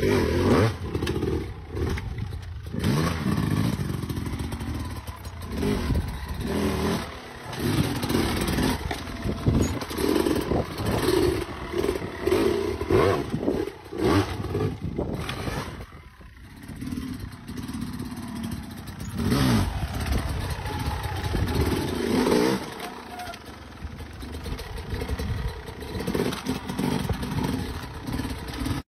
eh,